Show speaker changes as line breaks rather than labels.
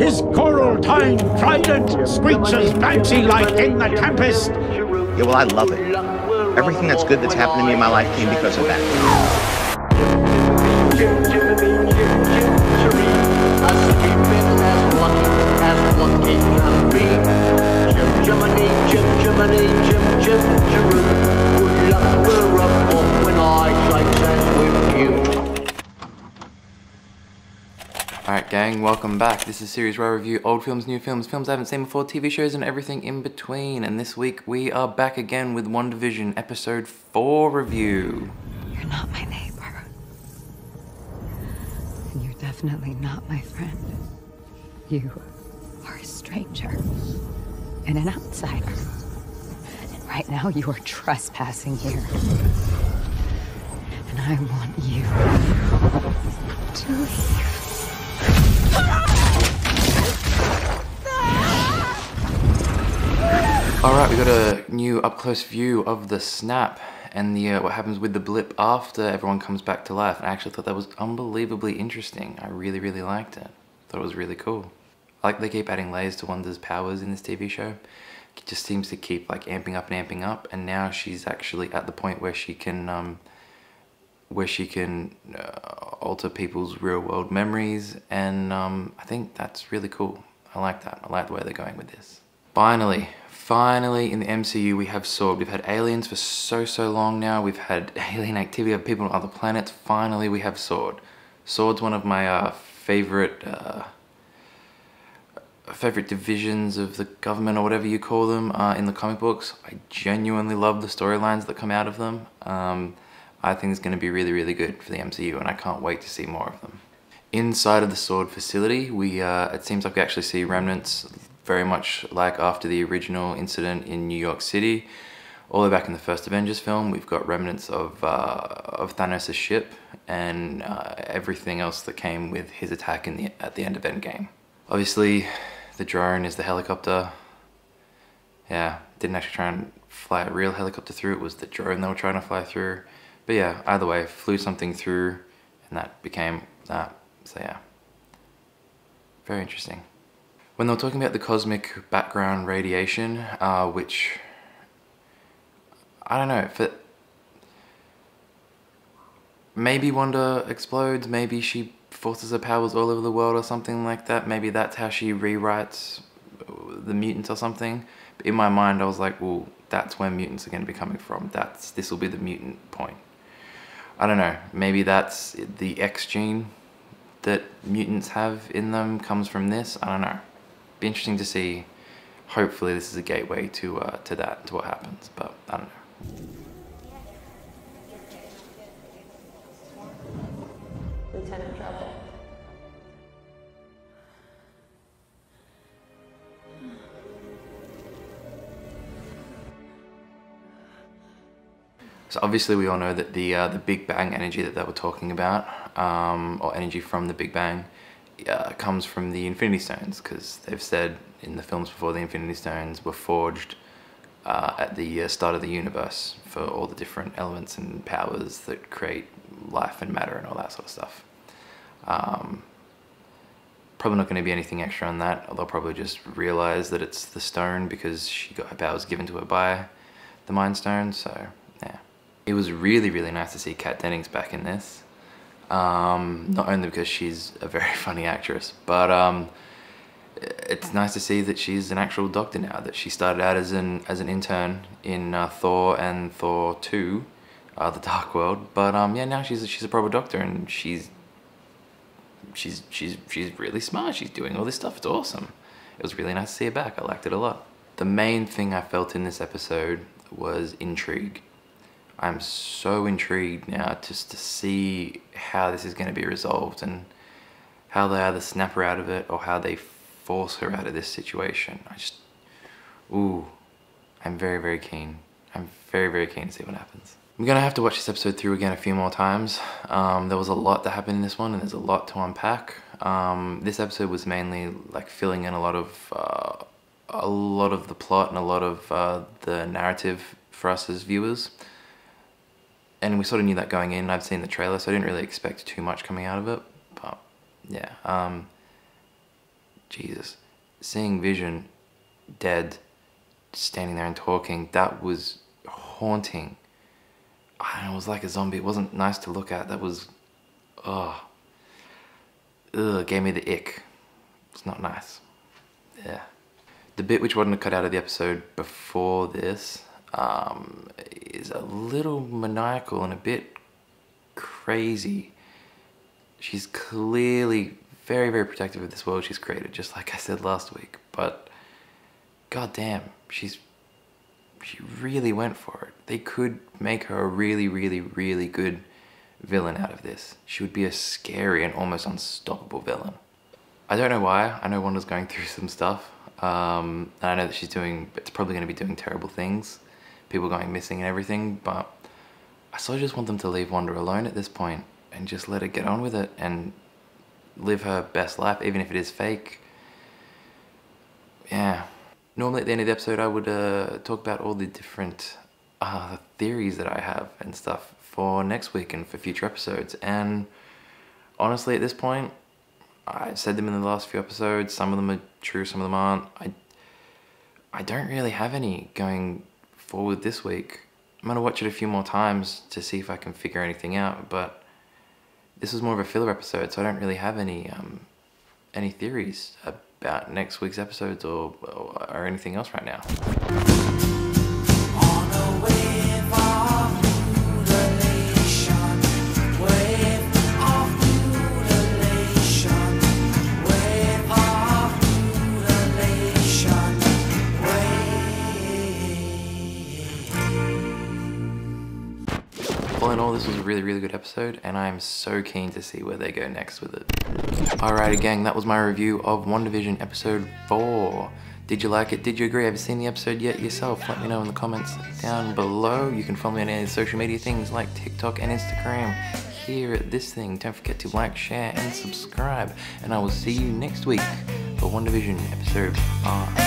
His coral time trident screeches fancy-like in the tempest.
Yeah, well, I love it. Everything that's good that's happened to me in my life came because of that.
Gang, welcome back. This is series where I review old films, new films, films I haven't seen before, TV shows and everything in between. And this week we are back again with WandaVision episode 4 review.
You're not my neighbor. And you're definitely not my friend. You are a stranger and an outsider. And right now you are trespassing here. And I want you to leave.
Alright, we got a new up close view of the snap and the uh, what happens with the blip after everyone comes back to life. And I actually thought that was unbelievably interesting. I really, really liked it. Thought it was really cool. I like they keep adding layers to Wanda's powers in this TV show. It just seems to keep like amping up and amping up, and now she's actually at the point where she can, um, where she can uh, alter people's real world memories, and um, I think that's really cool. I like that. I like the way they're going with this. Finally, finally in the MCU we have Sword. We've had aliens for so, so long now. We've had alien activity of people on other planets. Finally we have Sword. Sword's one of my uh, favorite, uh, favorite divisions of the government or whatever you call them uh, in the comic books. I genuinely love the storylines that come out of them. Um, I think it's going to be really, really good for the MCU and I can't wait to see more of them. Inside of the Sword facility, we uh, it seems like we actually see remnants very much like after the original incident in New York City. All the way back in the first Avengers film, we've got remnants of, uh, of Thanos' ship and uh, everything else that came with his attack in the, at the end of Endgame. Obviously, the drone is the helicopter. Yeah, didn't actually try and fly a real helicopter through, it was the drone they were trying to fly through. But yeah, either way, flew something through and that became that. So yeah, very interesting. When they were talking about the cosmic background radiation, uh, which, I don't know, it, maybe Wanda explodes, maybe she forces her powers all over the world or something like that. Maybe that's how she rewrites the mutants or something. But in my mind, I was like, well, that's where mutants are going to be coming from. That's This will be the mutant point. I don't know, maybe that's the X gene that mutants have in them comes from this. I don't know. Be interesting to see. Hopefully, this is a gateway to uh, to that to what happens. But I don't know. So obviously, we all know that the uh, the Big Bang energy that they were talking about, um, or energy from the Big Bang, uh, comes from the Infinity Stones because they've said in the films before the Infinity Stones were forged uh, at the uh, start of the universe for all the different elements and powers that create life and matter and all that sort of stuff. Um, probably not going to be anything extra on that. They'll probably just realize that it's the stone because she got her powers given to her by the Mind Stone. So yeah, it was really really nice to see Kat Dennings back in this. Um, not only because she's a very funny actress, but um, it's nice to see that she's an actual doctor now. That she started out as an as an intern in uh, Thor and Thor Two, uh, the Dark World. But um, yeah, now she's a, she's a proper doctor and she's she's she's she's really smart. She's doing all this stuff. It's awesome. It was really nice to see her back. I liked it a lot. The main thing I felt in this episode was intrigue. I'm so intrigued now just to see how this is going to be resolved and how they either snap her out of it or how they force her out of this situation. I just, ooh, I'm very, very keen. I'm very, very keen to see what happens. I'm gonna have to watch this episode through again a few more times. Um, there was a lot that happened in this one and there's a lot to unpack. Um, this episode was mainly like filling in a lot of, uh, a lot of the plot and a lot of uh, the narrative for us as viewers and we sort of knew that going in. I've seen the trailer, so I didn't really expect too much coming out of it. But yeah, um, Jesus, seeing Vision dead, standing there and talking, that was haunting. I was like a zombie. It wasn't nice to look at. That was, oh, ugh, gave me the ick. It's not nice. Yeah. The bit which wasn't cut out of the episode before this um, is a little maniacal and a bit crazy. She's clearly very, very protective of this world she's created, just like I said last week. But god damn, she's she really went for it. They could make her a really, really, really good villain out of this. She would be a scary and almost unstoppable villain. I don't know why. I know Wanda's going through some stuff. Um, and I know that she's doing, it's probably going to be doing terrible things. People going missing and everything. But I sort of just want them to leave Wanda alone at this point and just let her get on with it and live her best life, even if it is fake. Yeah. Normally at the end of the episode, I would uh, talk about all the different uh, theories that I have and stuff for next week and for future episodes. And honestly, at this point, I said them in the last few episodes. Some of them are true, some of them aren't. I, I don't really have any going forward this week. I'm gonna watch it a few more times to see if I can figure anything out. But this was more of a filler episode, so I don't really have any um, any theories about next week's episodes or, or, or anything else right now. In all, this was a really, really good episode, and I am so keen to see where they go next with it. Alrighty, gang, that was my review of WandaVision Episode 4. Did you like it? Did you agree? Have you seen the episode yet yourself? Let me know in the comments down below. You can follow me on any social media things like TikTok and Instagram here at this thing. Don't forget to like, share, and subscribe. And I will see you next week for WandaVision Episode 5.